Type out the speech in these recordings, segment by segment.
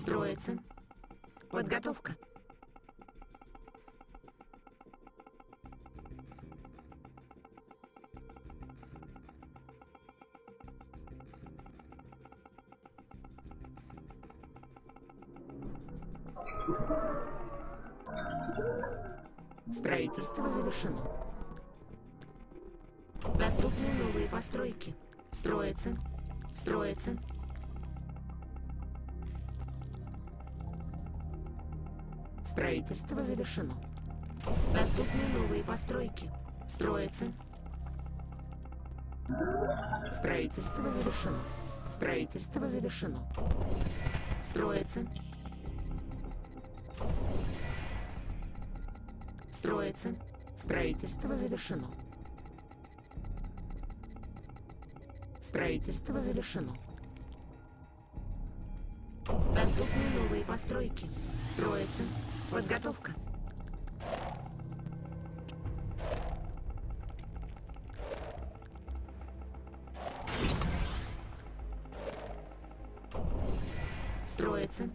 Строится. Подготовка. Строительство завершено. Доступны новые постройки. Строится. Строится. Строительство завершено. Доступны новые постройки. Строится. Строительство завершено. Строительство завершено. Строится. Строится. Строительство завершено. Строительство завершено. Доступны новые постройки. Строится. Подготовка. Строится.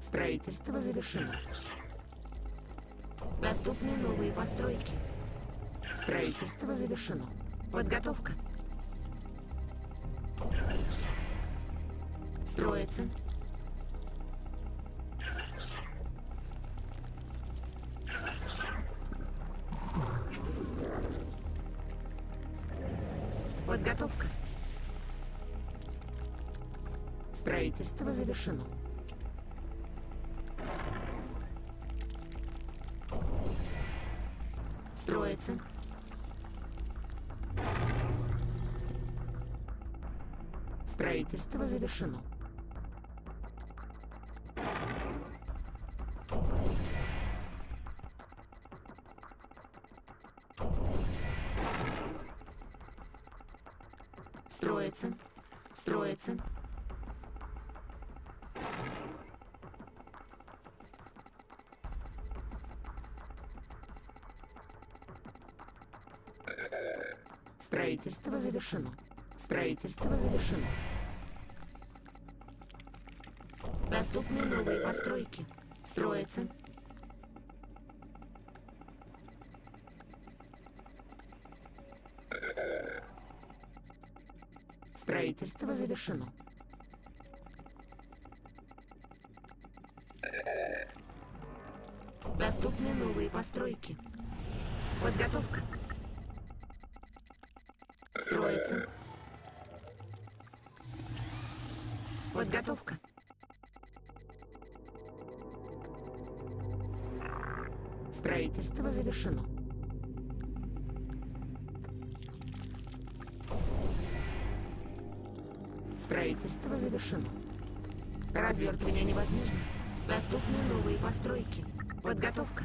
Строительство завершено. Доступны новые постройки. Строительство завершено. Подготовка. Строится. Подготовка. Строительство завершено. Строится. Строительство завершено. Строительство завершено. Строительство завершено. Доступны новые постройки. Строится. Строительство завершено. Доступны новые постройки. Подготовка. Строительство завершено. Строительство завершено. Развертывание невозможно. Доступны новые постройки. Подготовка.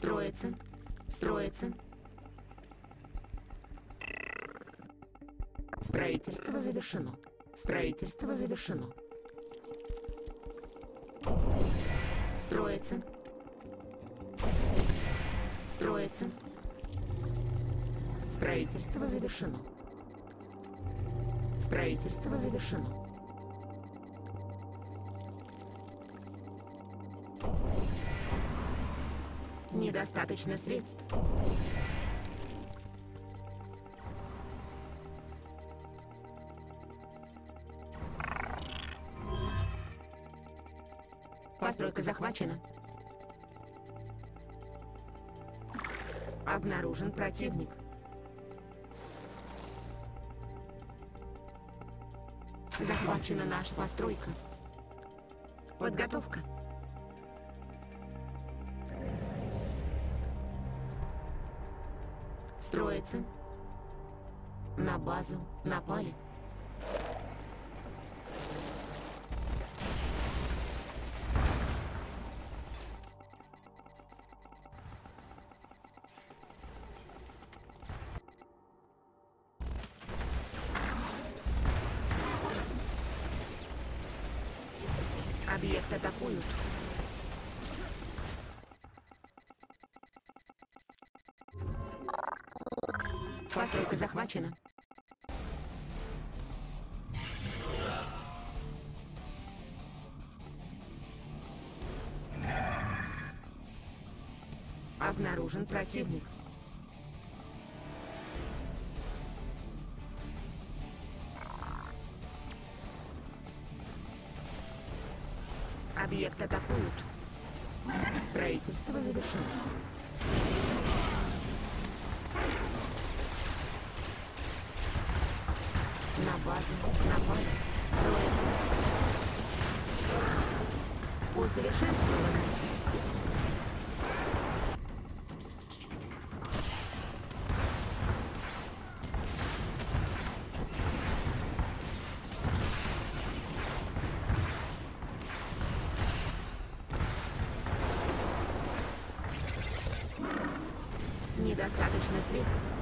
Строится. Строится. Строительство завершено. Строительство завершено. Строится. Строится. Строительство завершено. Строительство завершено. Недостаточно средств. Постройка захвачена. Обнаружен противник. Захвачена наша постройка. Подготовка. строится. На базу напали. Объект атакуют. Захвачена. Обнаружен противник. Объект атакуют. Строительство завершено. Усовершенствовано. Недостаточно средств.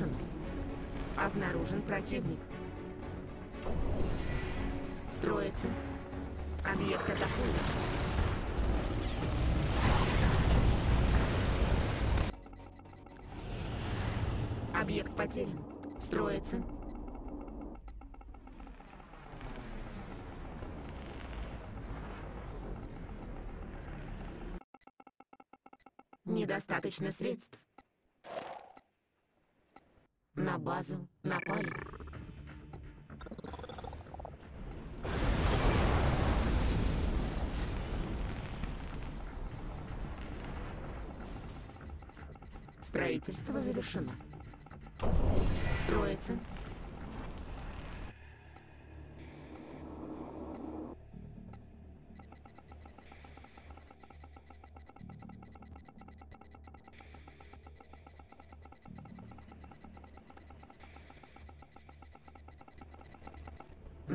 Завершено. Обнаружен противник. Строится. Объект атакует. Объект потерян. Строится. Недостаточно средств. Базу напали. Строительство завершено. Строится.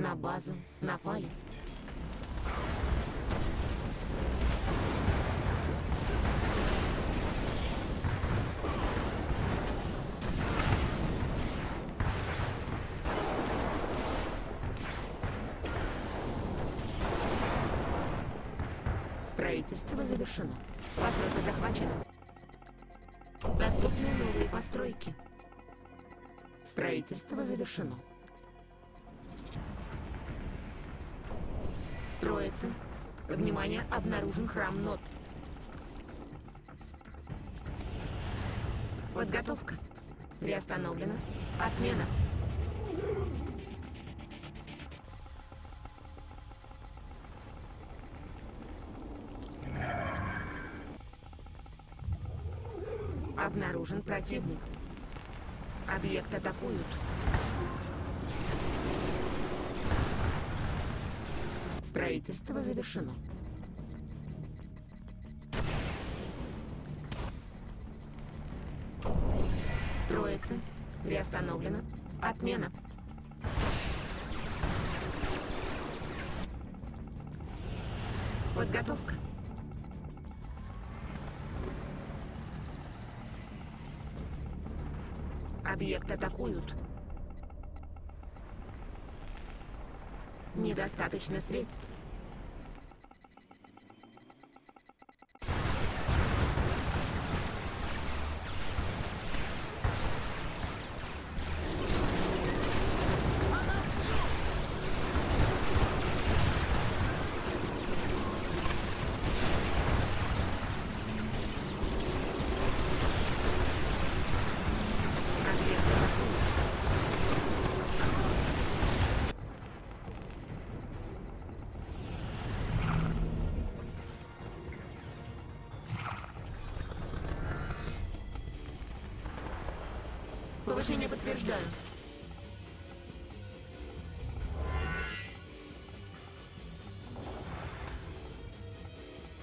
На базу напали. Строительство завершено. Постройка захвачена. Доступны новые постройки. Строительство завершено. Строится. Внимание, обнаружен храм Нот. Подготовка. Приостановлена. Отмена. Обнаружен противник. Объект атакуют. Строительство завершено. Строится. Приостановлено. Отмена. Подготовка. Объект атакуют. Недостаточно средств. Повышение подтверждаю.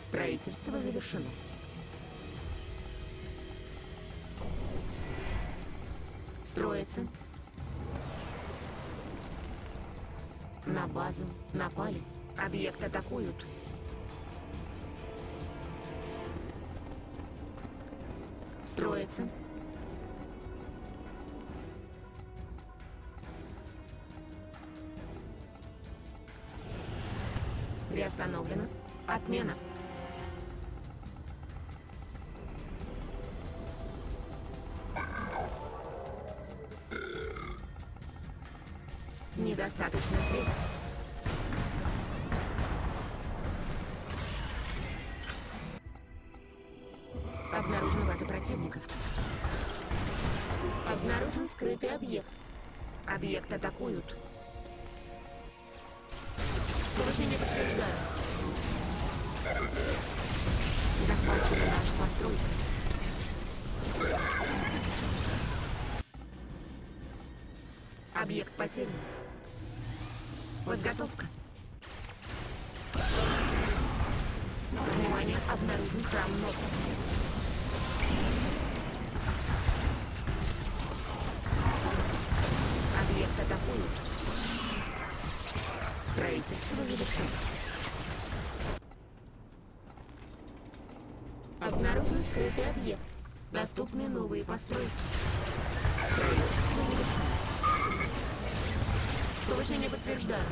Строительство завершено. Строится. На базу напали. Объект атакуют. Строится. Приостановлено. Отмена. Недостаточно средств. Обнаружена база противника. Обнаружен скрытый объект. Объект атакуют. Повышение подтверждаю. Захвачена наша постройка. Объект потерян. Подготовка. Внимание, обнаружен храм ног. Обнаружен скрытый объект. Доступны новые постройки. Строительство завершено. Повышение подтверждаю.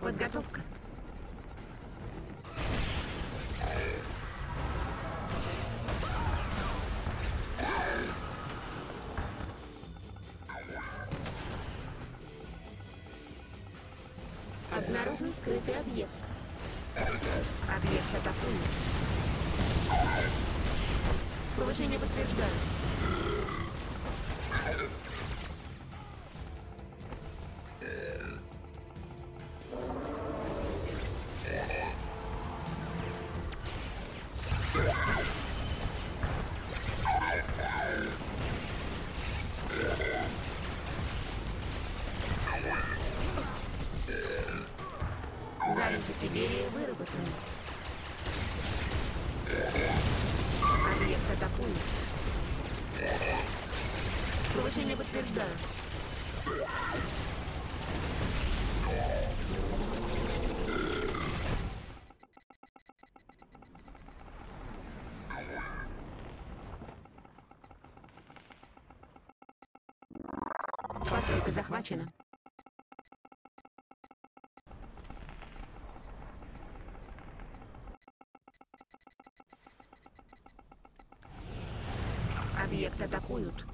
Подготовка. Yeah. Захвачена. Объект атакуют.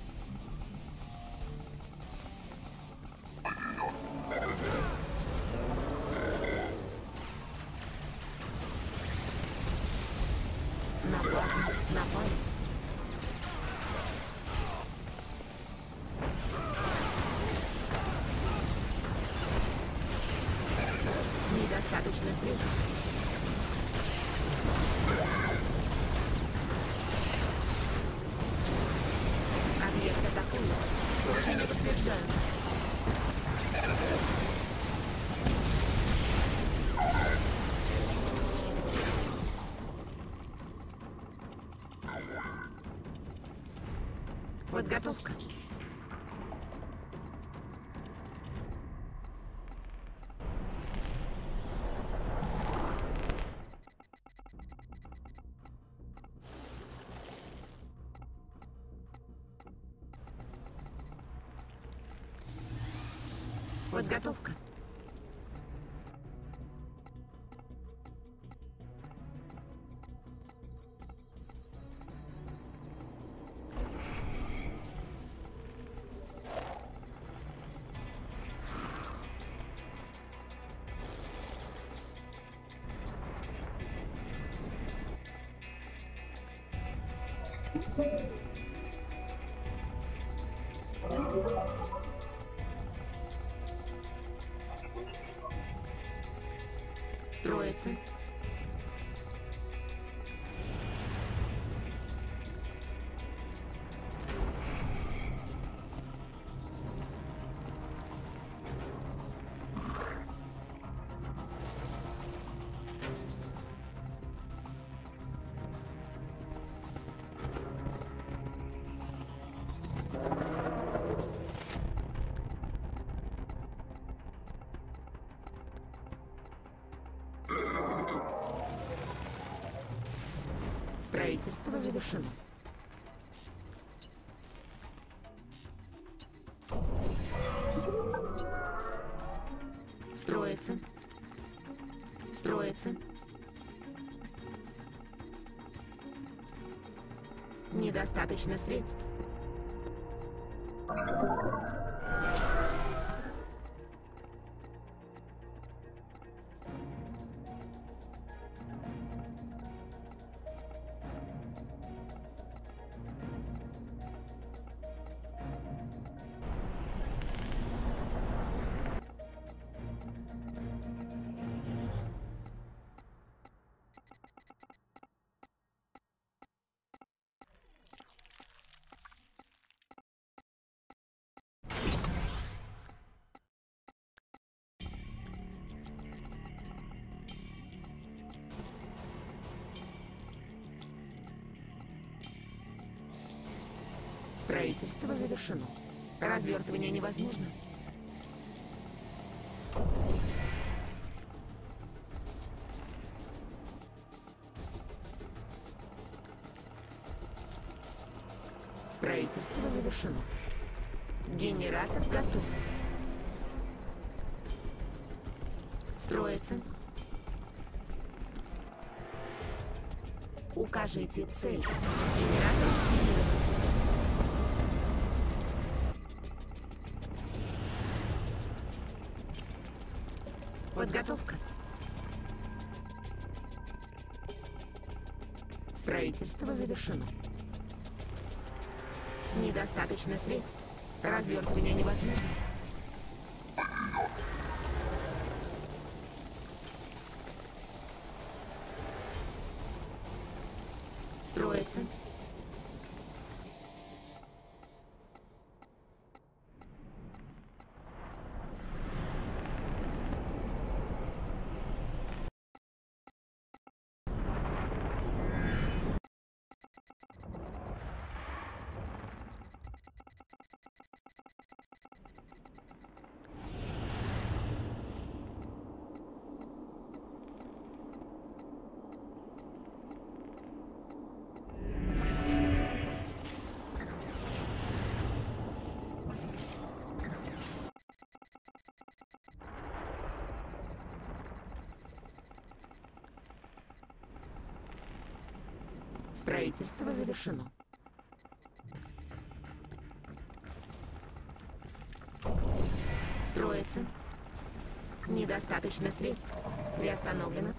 Подготовка. Строительство завершено. Строится. Строится. Недостаточно средств. Строительство завершено. Развертывание невозможно. Строительство завершено. Генератор готов. Строится. Укажите цель. Генератор активирован. Подготовка. Строительство завершено. Недостаточно средств. Развертывание невозможно. Строительство завершено. Строится. Недостаточно средств. Приостановлено.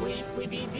Вы победили.